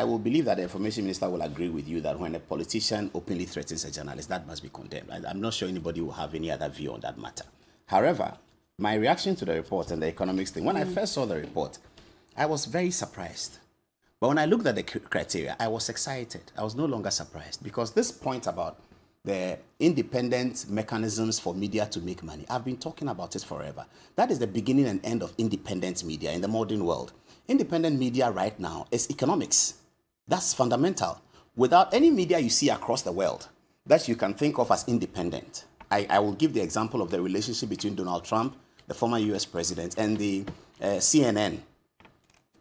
I will believe that the information minister will agree with you that when a politician openly threatens a journalist, that must be condemned. I, am not sure anybody will have any other view on that matter. However, my reaction to the report and the economics thing, when mm. I first saw the report, I was very surprised. But when I looked at the criteria, I was excited. I was no longer surprised because this point about the independent mechanisms for media to make money, I've been talking about it forever. That is the beginning and end of independent media in the modern world. Independent media right now is economics. That's fundamental. Without any media you see across the world that you can think of as independent, I, I will give the example of the relationship between Donald Trump, the former US president, and the uh, CNN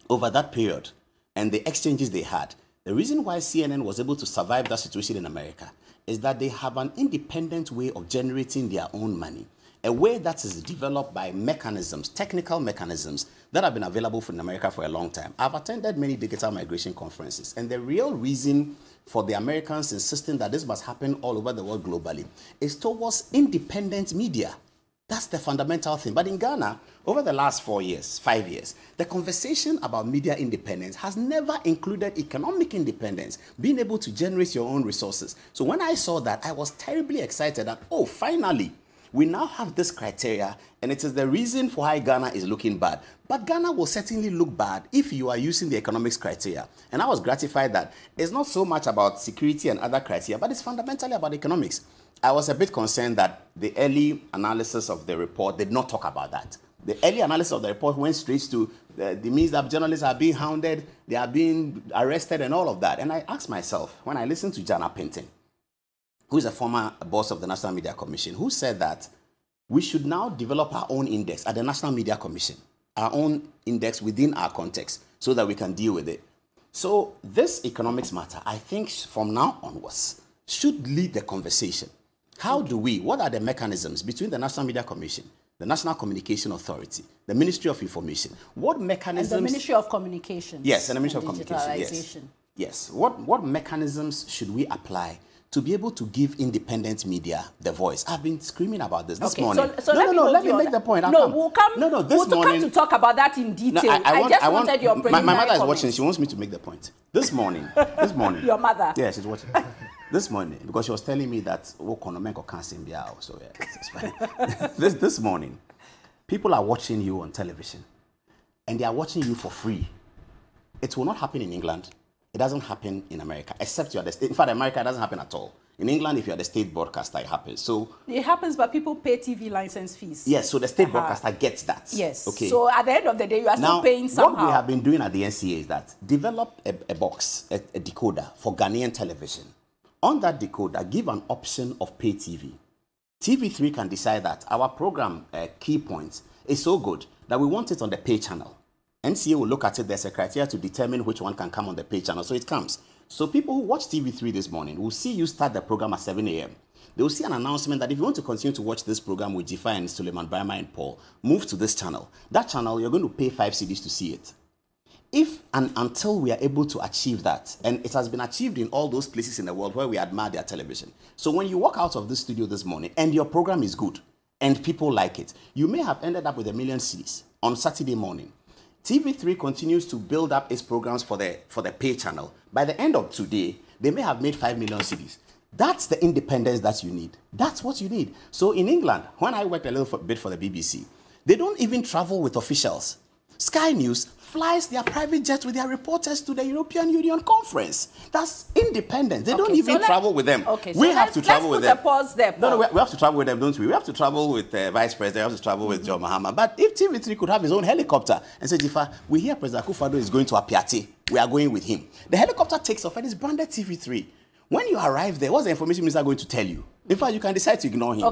over that period and the exchanges they had. The reason why CNN was able to survive that situation in America is that they have an independent way of generating their own money a way that is developed by mechanisms, technical mechanisms that have been available for in America for a long time. I've attended many digital migration conferences, and the real reason for the Americans insisting that this must happen all over the world globally is towards independent media. That's the fundamental thing. But in Ghana, over the last four years, five years, the conversation about media independence has never included economic independence, being able to generate your own resources. So when I saw that, I was terribly excited that, oh, finally, we now have this criteria, and it is the reason for why Ghana is looking bad. But Ghana will certainly look bad if you are using the economics criteria. And I was gratified that it's not so much about security and other criteria, but it's fundamentally about economics. I was a bit concerned that the early analysis of the report did not talk about that. The early analysis of the report went straight to the, the means that journalists are being hounded, they are being arrested, and all of that. And I asked myself, when I listened to Jana Pinton, who is a former boss of the National Media Commission, who said that we should now develop our own index at the National Media Commission, our own index within our context, so that we can deal with it. So, this economics matter, I think from now onwards, should lead the conversation. How do we, what are the mechanisms between the National Media Commission, the National Communication Authority, the Ministry of Information? What mechanisms? And the Ministry of Communications. Yes, and the Ministry of Communication. Yes. Yes. What, what mechanisms should we apply to be able to give independent media the voice. I've been screaming about this this okay, morning. So, so no, let no, no, let me make the point. I'll no, come. we'll come. No, no, this we'll morning. come to talk about that in detail. No, I, I, want, I just I want, wanted your my, my mother is watching. She wants me to make the point. This morning. this morning. your mother. Yeah, she's watching. this morning because she was telling me that oh, Konomenko can't sing So yeah, this this morning, people are watching you on television, and they are watching you for free. It will not happen in England. It doesn't happen in America, except you are the state. In fact, America it doesn't happen at all. In England, if you're the state broadcaster, it happens. So it happens, but people pay TV license fees. Yes, so the state uh -huh. broadcaster gets that. Yes. Okay. So at the end of the day, you are now, still paying somehow. What we have been doing at the NCA is that develop a, a box, a, a decoder for Ghanaian television. On that decoder, give an option of pay TV. TV3 can decide that our program uh, key points is so good that we want it on the pay channel. NCA will look at it. There's a criteria to determine which one can come on the pay channel. So it comes. So people who watch TV3 this morning will see you start the program at 7 a.m. They will see an announcement that if you want to continue to watch this program with Jifa and Sulemana Braimah and Paul, move to this channel. That channel, you're going to pay five cedis to see it. If and until we are able to achieve that, and it has been achieved in all those places in the world where we admire their television. So when you walk out of this studio this morning and your program is good and people like it, you may have ended up with a million cedis on Saturday morning. TV3 continues to build up its programs for the, for the pay channel. By the end of today, they may have made 5 million cedis. That's the independence that you need. That's what you need. So in England, when I worked a little bit for the BBC, they don't even travel with officials. Sky News flies their private jets with their reporters to the European Union conference. That's independent. They okay, don't even so travel with them. Okay, so we have to travel with them. pause there. No, no, we, have to travel with them, don't we? We have to travel with the uh, Vice President. We have to travel with mm -hmm. John Mahama. But if TV3 could have his own helicopter and say, Jifa, we hear President Akufo-Addo is going to Apiate. We are going with him. The helicopter takes off and it's branded TV3. When you arrive there, what's the information minister going to tell you? In fact, you can decide to ignore him. Okay.